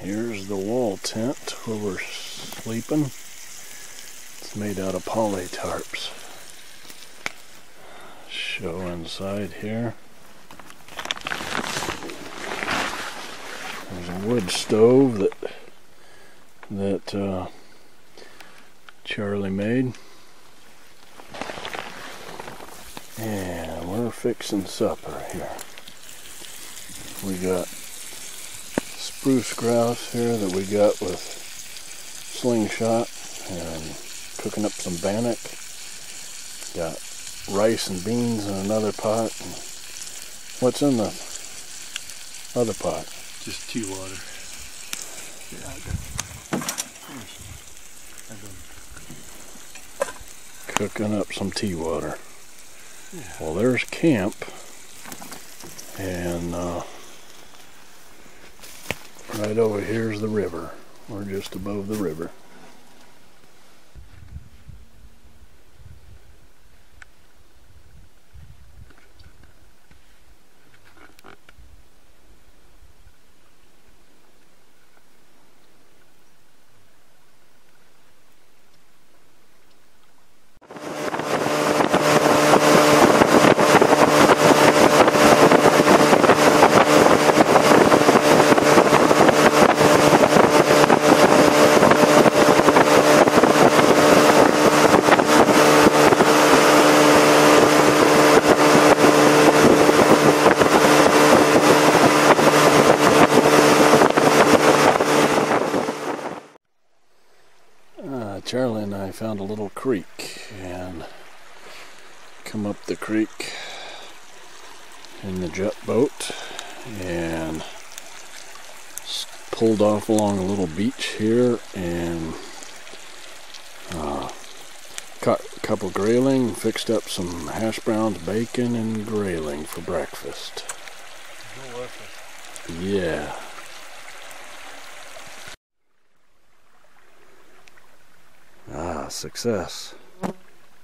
Here's the wall tent where we're sleeping. It's made out of polytarps. Show inside here. There's a wood stove that that uh, Charlie made. And we're fixing supper here. We got spruce grouse here that we got with slingshot and cooking up some bannock. Got rice and beans in another pot. What's in the other pot? Just tea water. Cooking up some tea water. Well, there's camp. And uh, right over here's the river. We're just above the river. Uh, Charlie and I found a little creek and come up the creek in the jet boat and pulled off along a little beach here and uh, caught a couple grayling, fixed up some hash browns, bacon, and grayling for breakfast. Yeah. Success.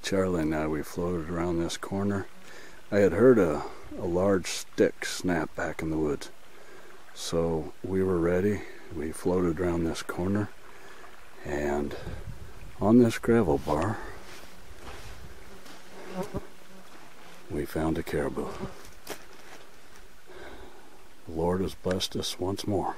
Charlie and I, we floated around this corner. I had heard a, a large stick snap back in the woods. So we were ready. We floated around this corner. And on this gravel bar, we found a caribou. The Lord has blessed us once more.